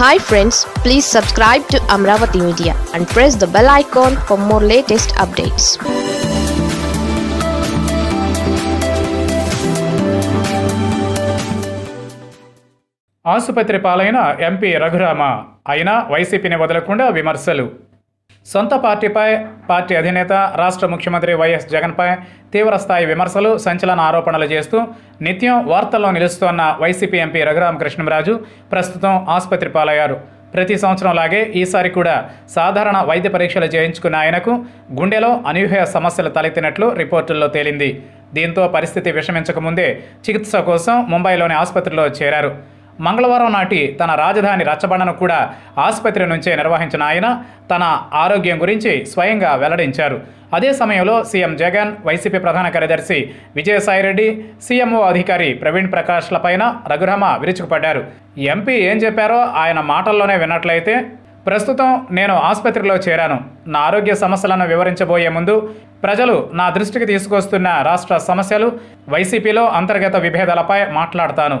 Hi friends please subscribe to Amaravati media and press the bell icon for more latest updates ఆసుపత్రి పాలైన MP Raghurama. అయినా వైసీపీని వదలకుండా విమర్శలు. సొంత పార్టీపై పార్టీ అధినేత రాష్ట్ర ముఖ్యమంత్రి వైఎస్ జగన్పై తీవ్రస్థాయి విమర్శలు సంచలన ఆరోపణలు చేస్తూ నిత్యం వార్తల్లో నిలుస్తోన్న వైసీపీ ఎంపీ రఘురామకృష్ణంరాజు ప్రస్తుతం ఆసుపత్రి పాలయ్యారు. ప్రతి సంవత్సరం లాగే ఈసారి కూడా సాధారణ వైద్య పరీక్షలు చేయించుకున్న ఆయనకు గుండెలో అనూహ్య సమస్యలు తలెత్తినట్లు రిపోర్టుల్లో తేలింది. దీంతో పరిస్థితి విషమించకముందే చికిత్స కోసం ముంబైలోని ఆసుపత్రిలో చేరారు. మంగళవారం నాటి తన రాజధాని రచ్చబండను కూడా ఆసుపత్రి నుంచే నిర్వహించిన ఆయన తన ఆరోగ్యం గురించి స్వయంగా వెల్లడించారు. అదే సమయంలో సీఎం జగన్ వైసీపీ ప్రధాన కార్యదర్శి విజయసాయిరెడ్డి సీఎంఓ అధికారి ప్రవీణ్ ప్రకాష్లపైన రఘురామ విరుచుకుపడ్డారు. ఎంపీ ఏం చెప్పారో ఆయన మాటల్లోనే విన్నట్లయితే ప్రస్తుతం నేను ఆసుపత్రిలో చేరాను. నా ఆరోగ్య సమస్యలను వివరించబోయే ముందు ప్రజలు నా దృష్టికి తీసుకొస్తున్న రాష్ట్ర సమస్యలు వైసీపీలో అంతర్గత విభేదాలపై మాట్లాడతాను.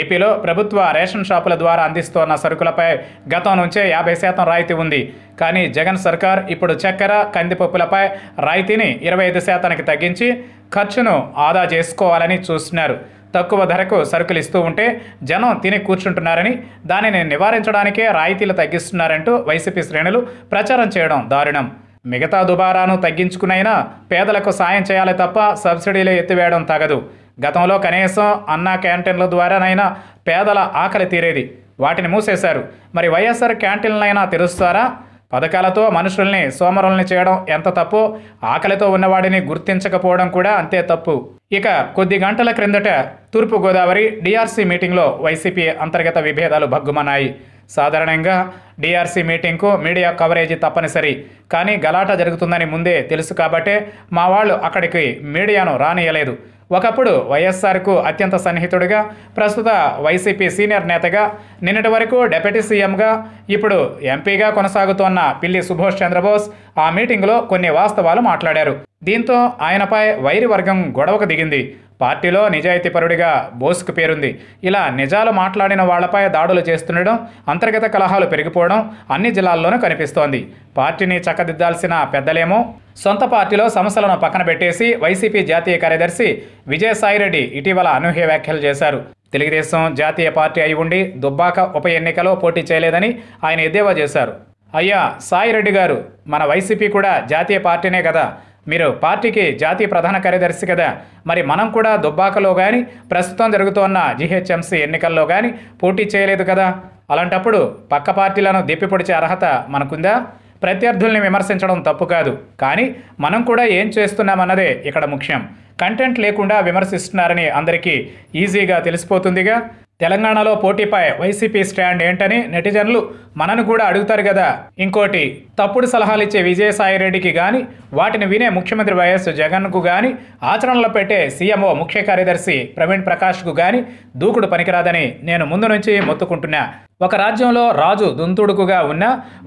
ఏపీలో ప్రభుత్వ రేషన్ షాపుల ద్వారా అందిస్తోన్న సరుకులపై గతం నుంచే యాభై శాతం రాయితీ ఉంది. కానీ జగన్ సర్కార్ ఇప్పుడు చక్కెర కందిపప్పులపై రాయితీని ఇరవై ఐదు శాతానికి తగ్గించి ఖర్చును ఆదా చేసుకోవాలని చూస్తున్నారు. తక్కువ ధరకు సరుకులు ఇస్తూ ఉంటే జనం తిని కూర్చుంటున్నారని దానిని నివారించడానికే రాయితీలు తగ్గిస్తున్నారంటూ వైసీపీ శ్రేణులు ప్రచారం చేయడం దారుణం. మిగతా దుబారాను తగ్గించుకునైనా పేదలకు సాయం చేయాలి తప్ప సబ్సిడీలు ఎత్తివేయడం తగదు. గతంలో కనీసం అన్నా క్యాంటీన్ల ద్వారానైనా పేదల ఆకలి తీరేది. వాటిని మూసేశారు. మరి వైఎస్ఆర్ క్యాంటీన్లైనా తెరుస్తారా? పథకాలతో మనుషుల్ని సోమరుల్ని చేయడం ఎంత తప్పు? ఆకలితో ఉన్నవాడిని గుర్తించకపోవడం కూడా అంతే తప్పు. ఇక కొద్ది గంటల క్రిందట తూర్పుగోదావరి డిఆర్సీ మీటింగ్లో వైసీపీ అంతర్గత విభేదాలు భగ్గుమన్నాయి. సాధారణంగా డిఆర్సీ మీటింగ్కు మీడియా కవరేజీ తప్పనిసరి. కానీ గలాట జరుగుతుందని ముందే తెలుసు కాబట్టే మా వాళ్ళు అక్కడికి మీడియాను రానియలేదు. ఒకప్పుడు వైఎస్ఆర్కు అత్యంత సన్నిహితుడిగా ప్రస్తుత వైసీపీ సీనియర్ నేతగా నిన్నటి వరకు డెప్యూటీ సీఎంగా ఇప్పుడు ఎంపీగా కొనసాగుతోన్న పిల్లి సుభాష్ చంద్రబోస్ ఆ మీటింగ్లో కొన్ని వాస్తవాలు మాట్లాడారు. దీంతో ఆయనపై వైరి వర్గం గొడవకు దిగింది. పార్టీలో నిజాయితీపరుడిగా బోస్కు పేరుంది. ఇలా నిజాలు మాట్లాడిన వాళ్ళపై దాడులు చేస్తుండడం అంతర్గత కలహాలు పెరిగిపోవడం అన్ని జిల్లాల్లోనూ కనిపిస్తోంది. పార్టీని చక్కదిద్దాల్సిన పెద్దలేమో? సొంత పార్టీలో సమస్యలను పక్కన పెట్టేసి వైసీపీ జాతీయ కార్యదర్శి విజయసాయిరెడ్డి ఇటీవల అనూహ్య వ్యాఖ్యలు చేశారు. తెలుగుదేశం జాతీయ పార్టీ అయి ఉండి దుబ్బాక ఉప ఎన్నికలో పోటీ చేయలేదని ఆయన ఎద్దేవా చేశారు. అయ్యా సాయిరెడ్డి గారు మన వైసీపీ కూడా జాతీయ పార్టీనే కదా. మీరు పార్టీకి జాతీయ ప్రధాన కార్యదర్శి కదా. మరి మనం కూడా దుబ్బాకలో కానీ ప్రస్తుతం జరుగుతోన్న జీహెచ్ఎంసీ ఎన్నికల్లో కానీ పోటీ చేయలేదు కదా. అలాంటప్పుడు పక్క పార్టీలను దిప్పిపొడిచే అర్హత మనకుందా? ప్రత్యర్థుల్ని విమర్శించడం తప్పు కాదు. కానీ మనం కూడా ఏం చేస్తున్నామన్నదే ఇక్కడ ముఖ్యం. కంటెంట్ లేకుండా విమర్శిస్తున్నారని అందరికీ ఈజీగా తెలిసిపోతుందిగా. తెలంగాణలో పోటీపై వైసీపీ స్టాండ్ ఏంటని నెటిజన్లు మనను కూడా అడుగుతారు కదా. ఇంకోటి తప్పుడు సలహాలు ఇచ్చే విజయసాయిరెడ్డికి కానీ వాటిని వినే ముఖ్యమంత్రి వైఎస్ జగన్కు కానీ ఆచరణలో పెట్టే సీఎంఓ ముఖ్య కార్యదర్శి ప్రవీణ్ ప్రకాష్కు కానీ దూకుడు పనికిరాదని నేను ముందు నుంచి మొత్తుకుంటున్నా. ఒక రాజ్యంలో రాజు దుంతుడుకుగా ఉన్న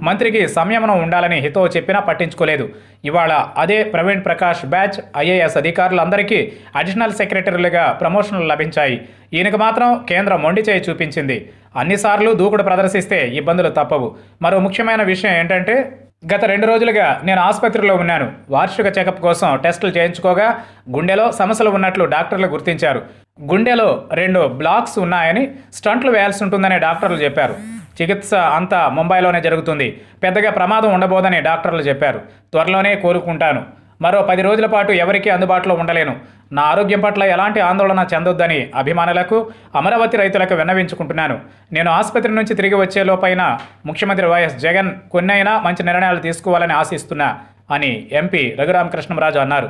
మంత్రికి సంయమనం ఉండాలని హితో చెప్పినా పట్టించుకోలేదు. ఇవాళ అదే ప్రవీణ్ ప్రకాష్ బ్యాచ్ ఐఏఎస్ అధికారులందరికీ అడిషనల్ సెక్రటరీలుగా ప్రమోషన్లు లభించాయి. ఈయనకు మాత్రం కేంద్రం మొండి చేయి చూపించింది. అన్నిసార్లు దూకుడు ప్రదర్శిస్తే ఇబ్బందులు తప్పవు. మరో ముఖ్యమైన విషయం ఏంటంటే గత రెండు రోజులుగా నేను ఆసుపత్రిలో ఉన్నాను. వార్షిక చెకప్ కోసం టెస్టులు చేయించుకోగా గుండెలో సమస్యలు ఉన్నట్లు డాక్టర్లు గుర్తించారు. గుండెలో రెండు బ్లాక్స్ ఉన్నాయని స్టంట్లు వేయాల్సి ఉంటుందని డాక్టర్లు చెప్పారు. చికిత్స అంతా ముంబైలోనే జరుగుతుంది. పెద్దగా ప్రమాదం ఉండబోదని డాక్టర్లు చెప్పారు. త్వరలోనే కోలుకుంటాను. మరో పది రోజుల పాటు ఎవరికీ అందుబాటులో ఉండలేను. నా ఆరోగ్యం పట్ల ఎలాంటి ఆందోళన చెందొద్దని అభిమానులకు అమరావతి రైతులకు విన్నవించుకుంటున్నాను. నేను ఆసుపత్రి నుంచి తిరిగి వచ్చే లోపైన ముఖ్యమంత్రి వైఎస్ జగన్ కొన్నైనా మంచి నిర్ణయాలు తీసుకోవాలని ఆశిస్తున్నా అని ఎంపీ రఘురామకృష్ణరాజు అన్నారు.